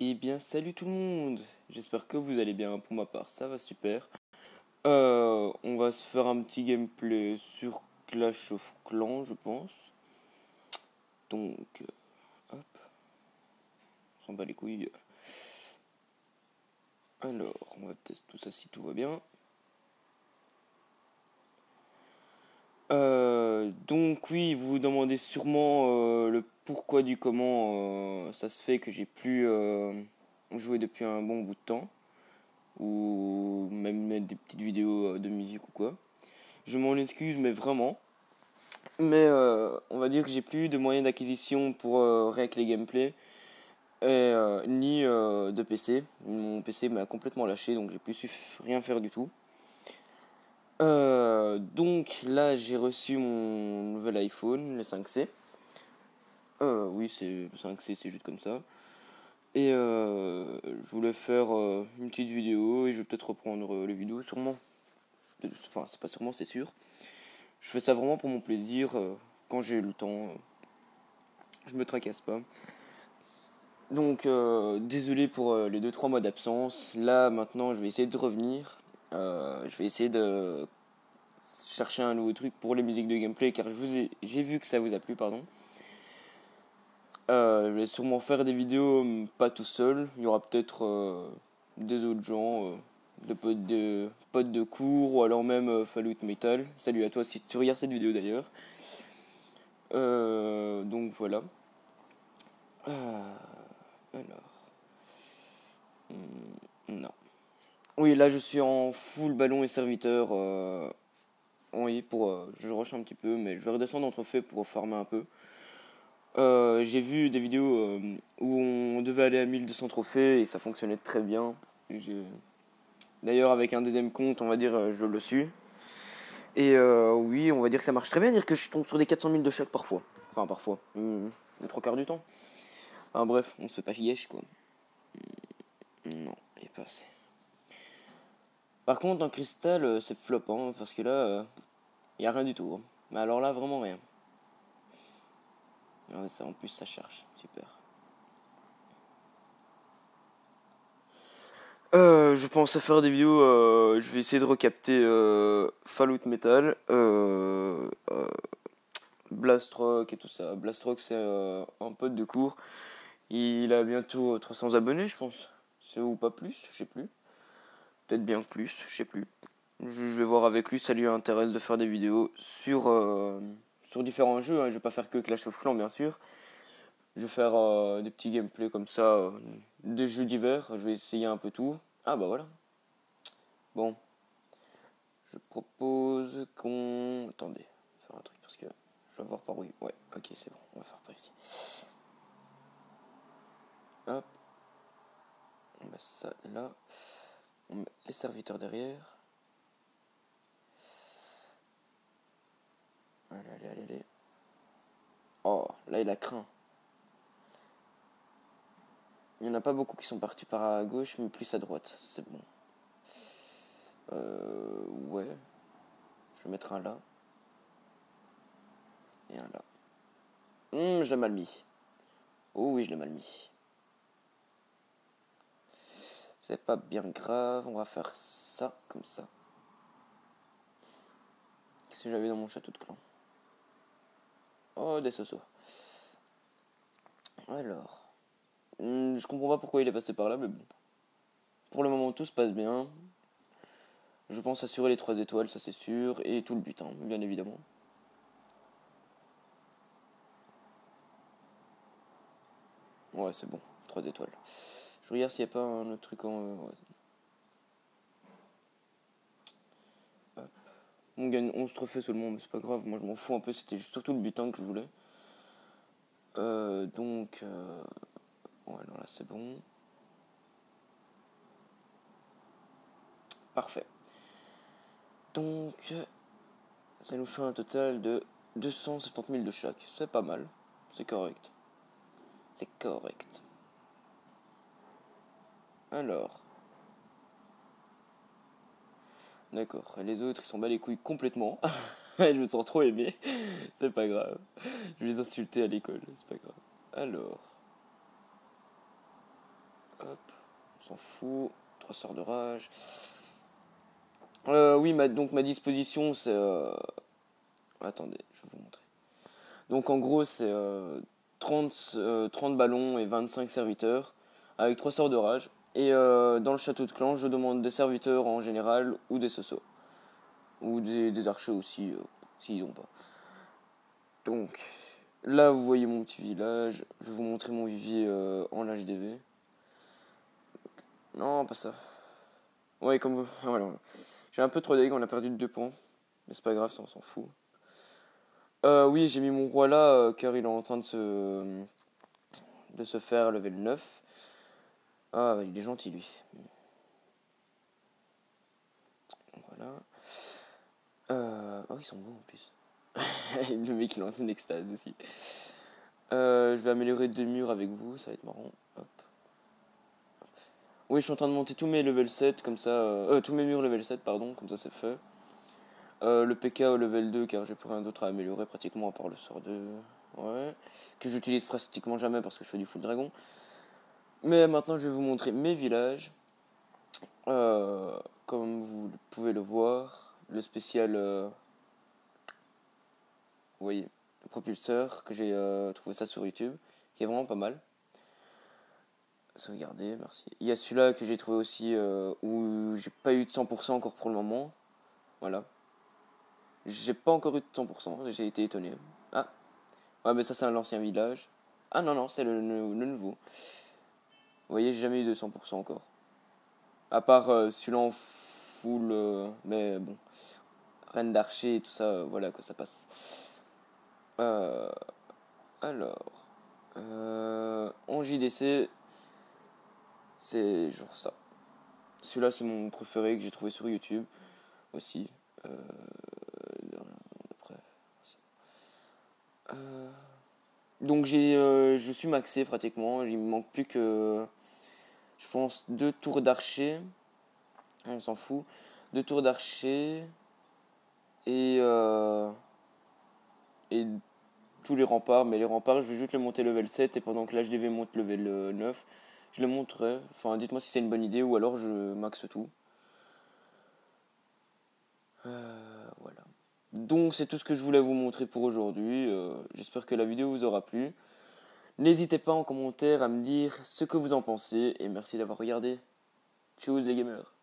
Eh bien, salut tout le monde J'espère que vous allez bien. Pour ma part, ça va super. Euh, on va se faire un petit gameplay sur Clash of Clans, je pense. Donc, euh, hop. On s'en bat les couilles. Alors, on va tester tout ça si tout va bien. Euh, donc oui, vous vous demandez sûrement le pourquoi du comment euh, ça se fait que j'ai plus joué depuis un bon bout de temps ou même mettre des petites vidéos de musique ou quoi. Je m'en excuse mais vraiment. Mais on va dire que j'ai plus de moyens d'acquisition pour réac les gameplays et, ni de PC. Mon PC m'a complètement lâché donc j'ai plus rien faire du tout. Euh, donc là, j'ai reçu mon nouvel iPhone, le 5C. Euh, oui, c'est le 5C, c'est juste comme ça. Et euh, je voulais faire euh, une petite vidéo et je vais peut-être reprendre les vidéos sûrement. Enfin, c'est pas sûrement, c'est sûr. Je fais ça vraiment pour mon plaisir, quand j'ai le temps. je me tracasse pas. Donc, désolé pour les 2-3 mois d'absence. Là, maintenant, je vais essayer de revenir je vais essayer de chercher un nouveau truc pour les musiques de gameplay car j'ai vu que ça vous a plu pardon. Euh, je vais sûrement faire des vidéos pas tout seul. Il y aura peut-être euh, des autres gens, de potes de de cours ou alors même Fallout Metal. Salut à toi si tu regardes cette vidéo d'ailleurs. donc voilà. alors. Hmm, non. Oui, là je suis en full ballon et serviteur. Euh, oui, pour, euh, je rush un petit peu, mais je vais redescendre entre faits pour farmer un peu. Euh, j'ai vu des vidéos où on devait aller à 1200 trophées et ça fonctionnait très bien. D'ailleurs, avec un deuxième compte, on va dire, je le suis. Et oui, on va dire que ça marche très bien, dire que je tombe sur des 400 000 de chaque parfois. Enfin, parfois, hmm, le trois quarts du temps. Enfin, bref, on se fait pas chier, quoi. Hmm, non, il est pas assez. Par contre, en cristal, euh, c'est flop, hein, parce que là, il euh, n'y a rien du tout. Hein. Mais alors là, vraiment rien. Ça, en plus, ça charge. Super. Euh, je pense à faire des vidéos. je vais essayer de recapter Fallout Metal, Blastrock et tout ça. Blastrock, c'est un pote de cours. Il a bientôt 300 abonnés, je pense. C'est ou pas plus, je sais plus. Peut-être bien plus, je sais plus. Je vais voir avec lui, ça lui intéresse de faire des vidéos sur, euh, sur différents jeux. Hein. Je vais pas faire que Clash of Clans, bien sûr. Je vais faire euh, des petits gameplays comme ça, euh, des jeux divers. Je vais essayer un peu tout. Ah bah voilà. Bon. Je propose qu'on... Attendez, faire un truc parce que je vais voir par où. Ouais, ok, c'est bon. On va faire par ici. Hop. On met ça là. On met les serviteurs derrière. Allez, allez. Oh, là il a craint. Il n'y en a pas beaucoup qui sont partis par à gauche, mais plus à droite. C'est bon. Euh, ouais. Je vais mettre un là. Et un là. Hum, je l'ai mal mis. Oh oui, je l'ai mal mis. C'est pas bien grave, on va faire ça comme ça. Qu'est-ce que j'avais dans mon château de clan? Oh, des sosos. Alors. Hmm, je comprends pas pourquoi il est passé par là, mais bon. Pour le moment, tout se passe bien. Je pense assurer les 3 étoiles, ça c'est sûr. Et tout le butin, bien évidemment. Ouais, c'est bon. 3 étoiles. Je regarde s'il n'y a pas un autre truc en. On gagne 11 trophées seulement, mais c'est pas grave. Moi, je m'en fous un peu. C'était surtout le butin que je voulais. Euh, donc. Euh... Ouais, là, c'est bon. Parfait. Donc. Ça nous fait un total de 270 000 de chaque. C'est pas mal. C'est correct. C'est correct. Alors. D'accord. Les autres, ils s'en bat les couilles complètement. je me sens trop aimé. C'est pas grave. Je vais les insulter à l'école. C'est pas grave. Alors. Hop, on s'en fout. Trois sorts de rage. Euh, oui, donc ma disposition, c'est... Euh, attendez, je vais vous montrer. Donc en gros, c'est 30, euh, 30 ballons et 25 serviteurs, avec trois sorts de rage. Et dans le château de clan, je demande des serviteurs en général ou des sosos. Ou des, archers aussi, s'ils n'ont pas. Donc, là, vous voyez mon petit village. Je vais vous montrer mon vivier en HDV. Non, pas ça. Ouais, comme vous. Voilà. J'ai un peu trop dégâts, on a perdu de 2 points. Mais c'est pas grave, ça on s'en fout. Euh, oui, j'ai mis mon roi là euh, car il est en train de se de se faire level 9. Ah, il est gentil lui. Voilà. Euh... Oh, ils sont beaux en plus. le mec il lance une extase aussi. Euh, je vais améliorer deux murs avec vous, ça va être marrant. Hop. Oui, je suis en train de monter tous mes level 7, comme ça. Euh, tous mes murs level 7, pardon, comme ça c'est fait. Le PK au level 2, car j'ai plus rien d'autre à améliorer pratiquement à part le sort de. Ouais. Que j'utilise pratiquement jamais parce que je fais du full dragon. Mais maintenant, je vais vous montrer mes villages. comme vous pouvez le voir, le spécial. vous voyez, le propulseur, que j'ai trouvé ça sur YouTube, qui est vraiment pas mal sauvegarder, merci. Il y a celui-là que j'ai trouvé aussi euh, où j'ai pas eu de 100% encore pour le moment. Voilà. J'ai pas encore eu de 100%, j'ai été étonné. Ah, ouais, mais ça c'est un ancien village. Ah non, non, c'est le, nouveau. Vous voyez, j'ai jamais eu de 100% encore. À part euh, celui-là en full, euh, mais bon. Reine d'archer et tout ça, voilà quoi, ça passe. alors, en JDC, c'est genre ça. Celui-là, c'est mon préféré que j'ai trouvé sur YouTube aussi. Euh, euh, donc j'ai, euh, je suis maxé pratiquement. Il me manque plus que, je pense, deux tours d'archer. On s'en fout. Deux tours d'archer et et tous les remparts. Mais les remparts, je vais juste les monter level 7 et pendant que l'HDV monte level 9 je le montrerai. Enfin, dites-moi si c'est une bonne idée ou alors je maxe tout. Euh, voilà. Donc c'est tout ce que je voulais vous montrer pour aujourd'hui. Euh, j'espère que la vidéo vous aura plu. N'hésitez pas en commentaire à me dire ce que vous en pensez et merci d'avoir regardé. Tchuss les gamers